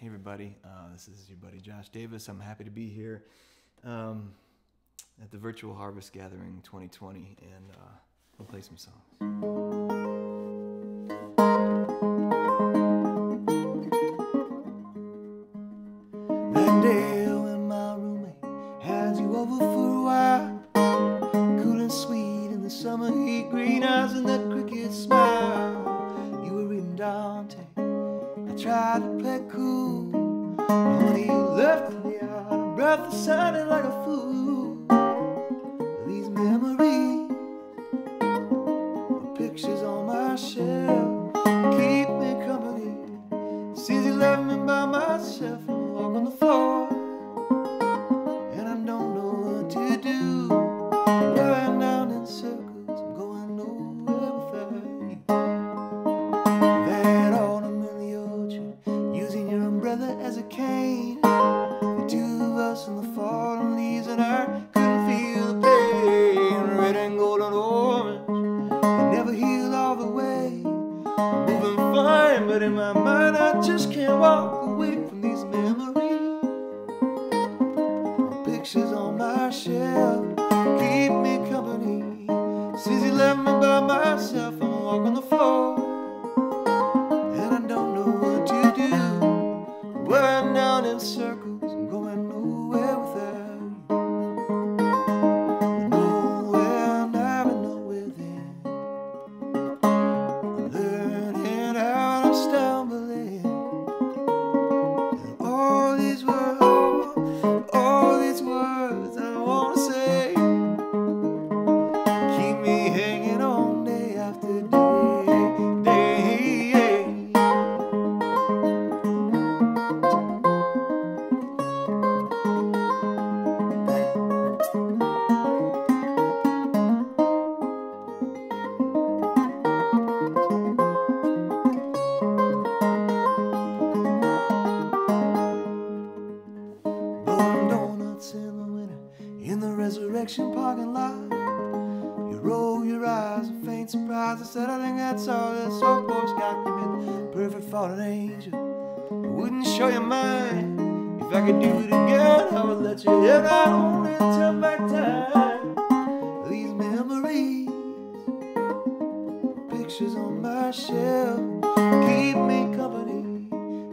Hey, everybody. Uh, this is your buddy Josh Davis. I'm happy to be here um, at the Virtual Harvest Gathering 2020, and uh, we'll play some songs.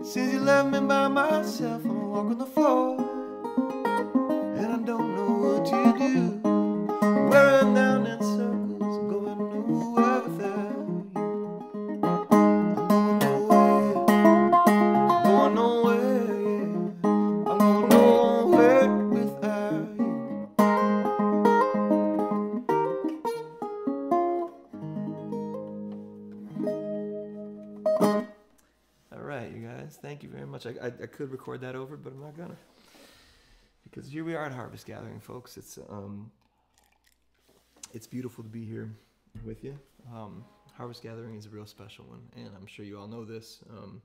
Since you left me by myself, I'm walking the floor. I, I, could record that over, but I'm not gonna because here we are at Harvest Gathering, folks. It's um, it's beautiful to be here with you. Um, Harvest Gathering is a real special one, and I'm sure you all know this. Um,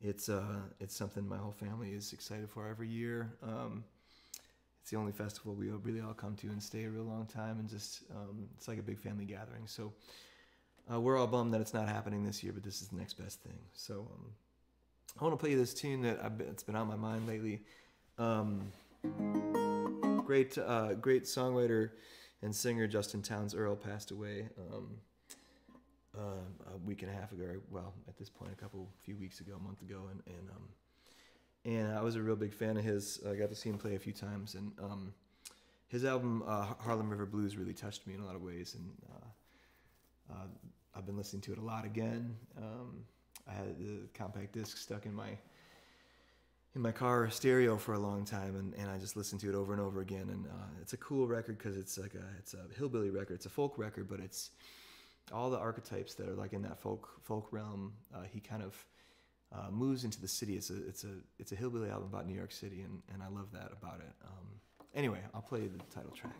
it's uh, it's something my whole family is excited for every year. Um, it's the only festival we really all come to and stay a real long time, and just um, it's like a big family gathering. So uh, we're all bummed that it's not happening this year, but this is the next best thing. So um, I want to play you this tune that I've been, it's been on my mind lately. Um, great, uh, great songwriter and singer Justin Townes Earle passed away um, uh, a week and a half ago. Well, at this point, a couple, few weeks ago, a month ago, and and um, and I was a real big fan of his. I got to see him play a few times, and um, his album uh, Harlem River Blues really touched me in a lot of ways, and uh, uh, I've been listening to it a lot again. Um, I had the compact disc stuck in my in my car stereo for a long time, and, and I just listened to it over and over again. And uh, it's a cool record because it's like a it's a hillbilly record. It's a folk record, but it's all the archetypes that are like in that folk folk realm. Uh, he kind of uh, moves into the city. It's a it's a it's a hillbilly album about New York City, and, and I love that about it. Um, anyway, I'll play the title track.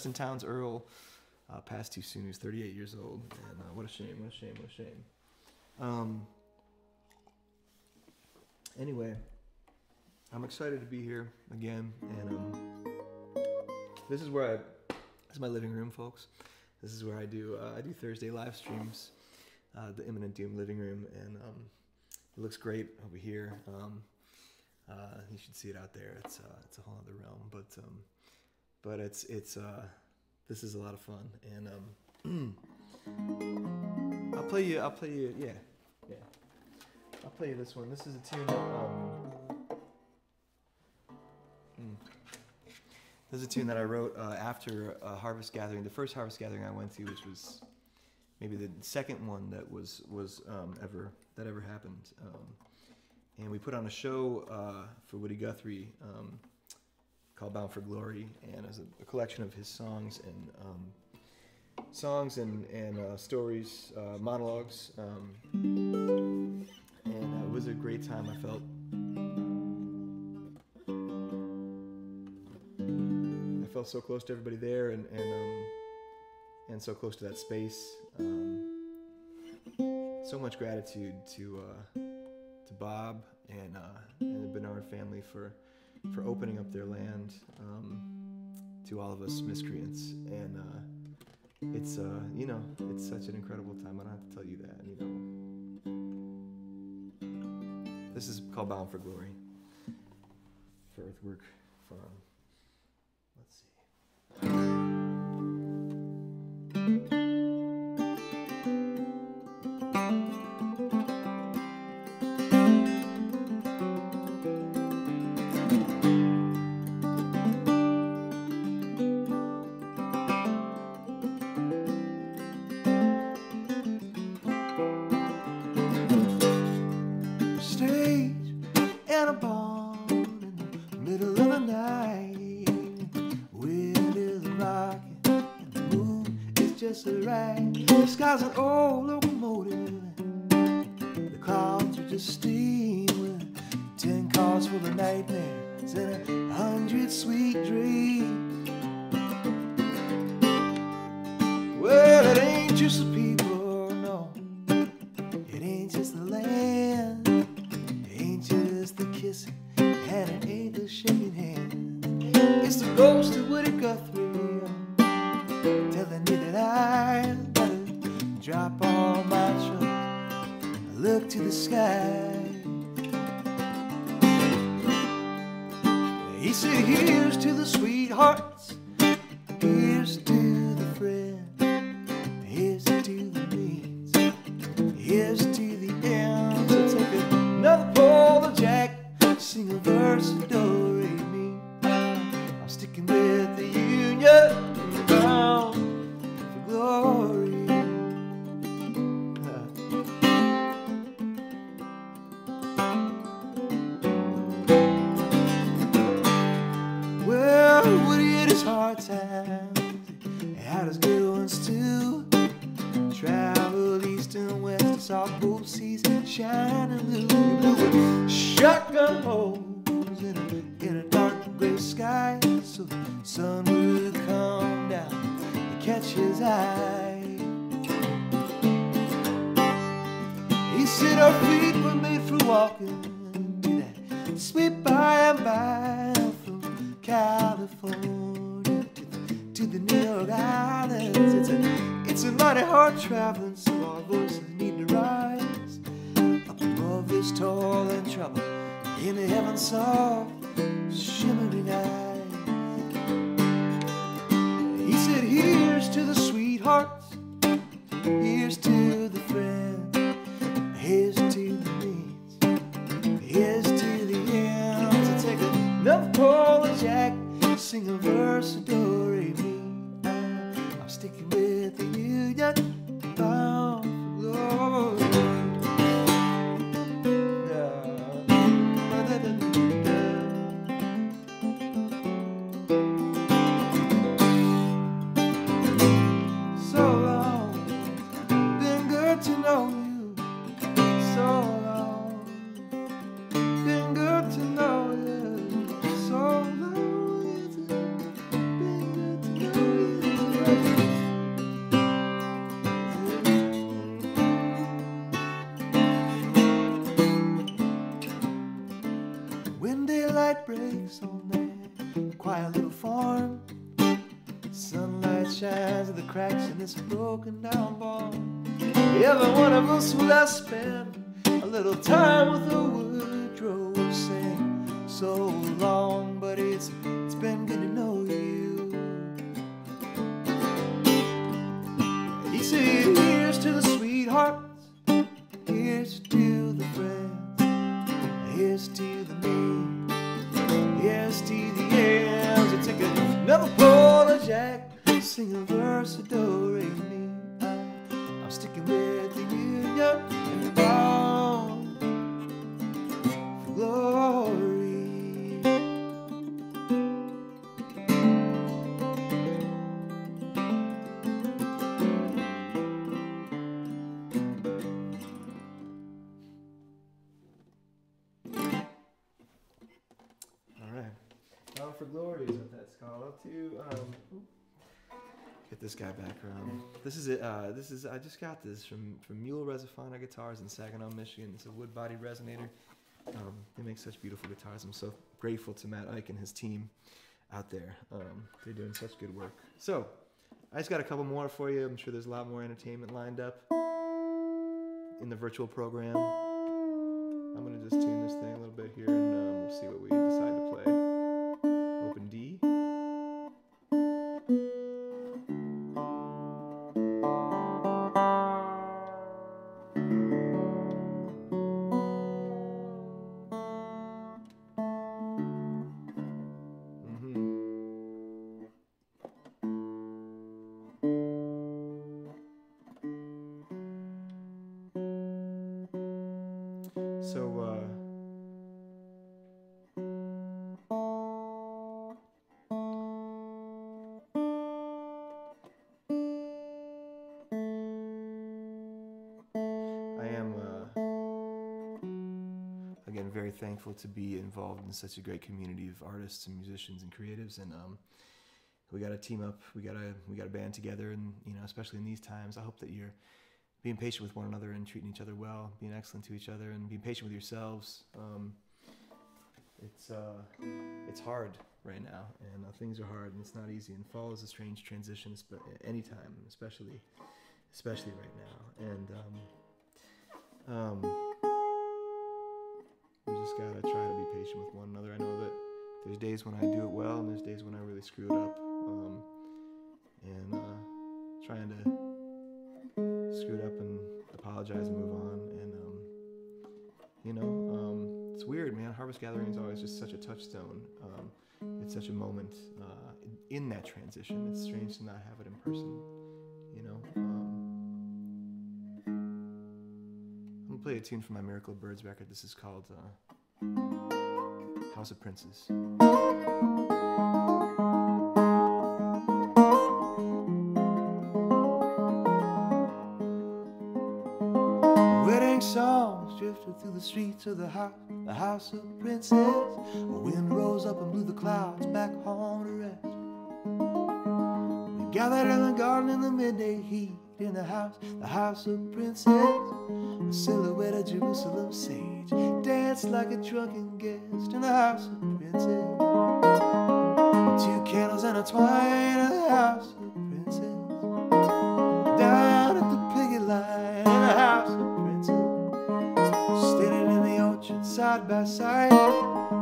Justin Townes Earle uh, passed too soon. He was 38 years old. And uh, what a shame, what a shame, what a shame. Um, anyway, I'm excited to be here again. And um, this is where I, this is my living room, folks. This is where I do, uh, I do Thursday live streams, uh, the Imminent Doom living room. And um, it looks great over here. Um, uh, you should see it out there. It's, uh, it's a whole other realm. But, um, but it's it's uh this is a lot of fun and um I'll play you I'll play you yeah yeah I'll play you this one this is a tune that, um mm. this is a tune that I wrote uh, after a harvest gathering the first harvest gathering I went to which was maybe the second one that was was um, ever that ever happened um, and we put on a show uh, for Woody Guthrie um, called Bound for Glory, and as a, a collection of his songs and um, songs and and uh, stories, uh, monologues, um, and uh, it was a great time. I felt I felt so close to everybody there, and and um, and so close to that space. Um, so much gratitude to uh, to Bob and uh, and the Bernard family for for opening up their land um, to all of us miscreants. And uh, it's, uh, you know, it's such an incredible time. I don't have to tell you that, you know. This is called Bound for Glory for Earthwork Farm. Just right. The sky's an old locomotive. The clouds are just steam ten cars full of nightmares and a hundred sweet dreams. Well, it ain't just the people, Here's to the sweethearts, shotgun holes in a, in a dark gray sky. So the sun would come down and catch his eye. He said our feet were made for walking to that sweet by and by from California to the, to the New York Islands. It's a, it's a mighty hard traveling, this toil and trouble in the heavens soft, shimmering eyes. He said, Here's to the sweethearts, here's to the friends, breaks on that quiet little farm, sunlight shines through the cracks in this broken down barn. Every one of us will have spent a little time with a Woodrow saying so long, another Paul Jack, sing a verse do re mi. I'm sticking with the union this guy back around. This is it. Uh, this is I just got this from from Mule Resophonic Guitars in Saginaw, Michigan. It's a wood body resonator. Um, they make such beautiful guitars. I'm so grateful to Matt Eich and his team out there. Um, they're doing such good work. So I just got a couple more for you. I'm sure there's a lot more entertainment lined up in the virtual program. I'm gonna just tune this thing a little bit here, and um, we'll see what we decide to play. So, uh, I am, uh, again, very thankful to be involved in such a great community of artists and musicians and creatives. And, um, we got to team up. We got to, we got to band together. And, you know, especially in these times, I hope that you're, being patient with one another and treating each other well, being excellent to each other, and being patient with yourselves. Um, it's uh, it's hard right now, and uh, things are hard, and it's not easy. And fall is a strange transition, sp- anytime, especially especially right now. And um, um, we just gotta try to be patient with one another. I know that there's days when I do it well, and there's days when I really screw it up. Um, and uh, trying to screw it up and apologize and move on. And um, you know, um, it's weird, man. Harvest Gathering is always just such a touchstone. Um, it's such a moment uh, in, in that transition. It's strange to not have it in person. You know. Um, I'm gonna play a tune from my Miracle Birds record. This is called uh, House of Princes. Through the streets of the house, the house of princes. A wind rose up and blew the clouds back home to rest. We gathered in the garden in the midday heat in the house, the house of princes. A silhouette of Jerusalem sage danced like a drunken guest in the house of princes. Two candles and a twine in the house side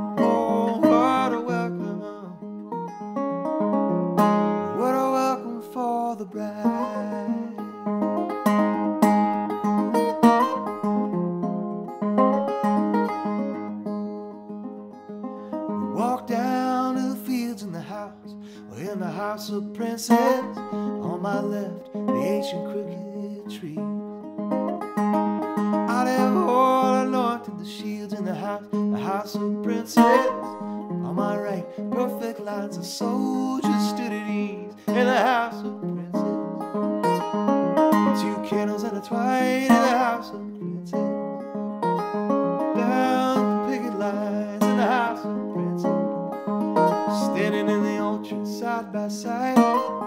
side by side.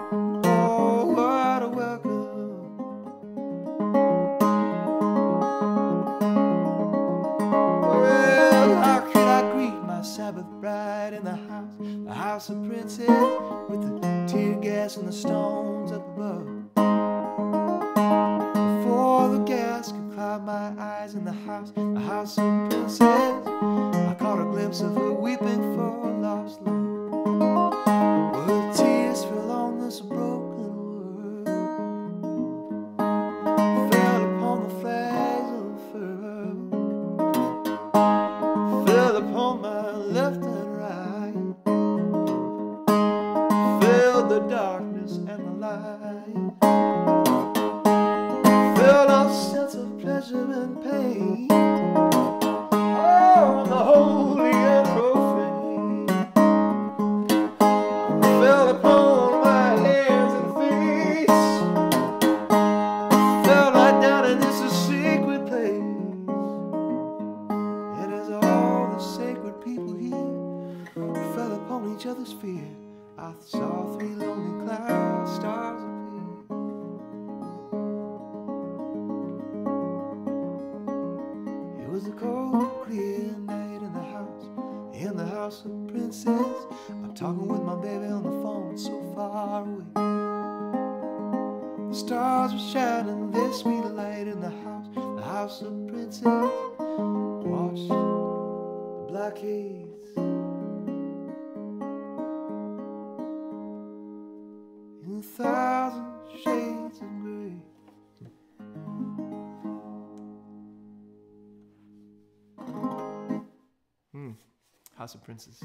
Princes.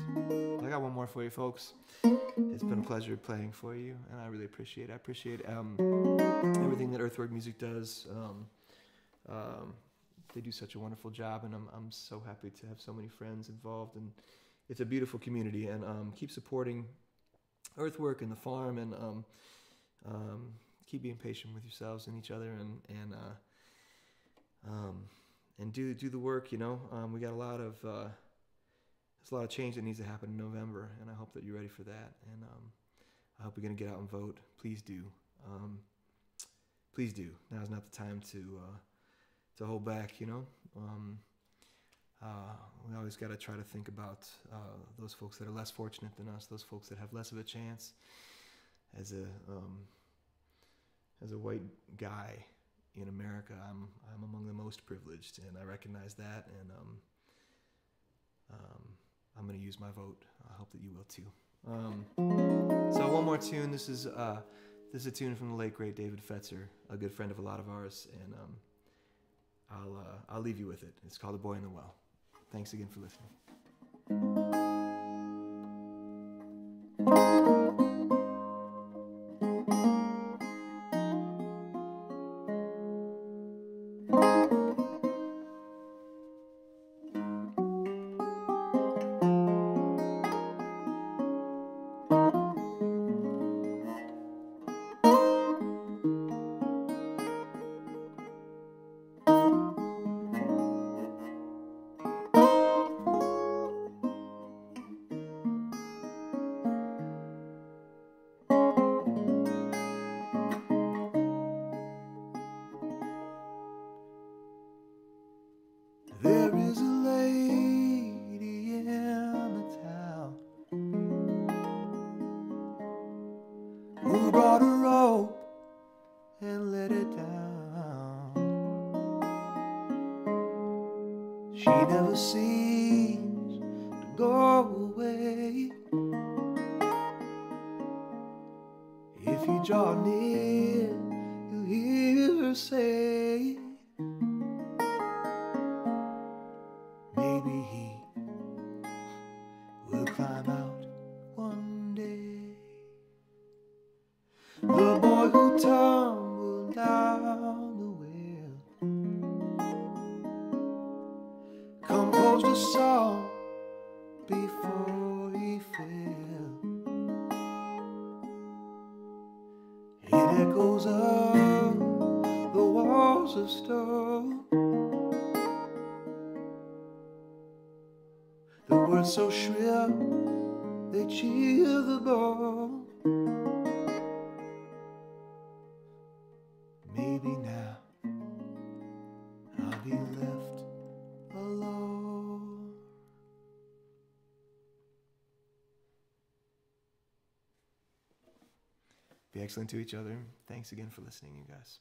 I got one more for you, folks. It's been a pleasure playing for you, and I really appreciate. It. I appreciate um, everything that Earthwork Music does. Um, um, they do such a wonderful job, and I'm I'm so happy to have so many friends involved, and it's a beautiful community. And um, keep supporting Earthwork and the farm, and um, um, keep being patient with yourselves and each other, and and uh, and do do the work. You know, we got a lot of uh, there's a lot of change that needs to happen in November, and I hope that you're ready for that. And um, I hope you're gonna get out and vote. Please do. Um, please do. Now is not the time to uh, to hold back. You know. Um, uh, we always got to try to think about uh, those folks that are less fortunate than us, those folks that have less of a chance. As a um, as a white guy in America, I'm I'm among the most privileged, and I recognize that, and um, um, I'm going to use my vote. I hope that you will too. Um, so one more tune. This is uh, this is a tune from the late great David Fetzer, a good friend of a lot of ours, and um, I'll uh, I'll leave you with it. It's called "The Boy in the Well." Thanks again for listening. She never seems to go away. If you draw near, you hear her say, Echoes of the walls of stone. The words so shrill they chill the bone. Excellent to each other. Thanks again for listening, you guys.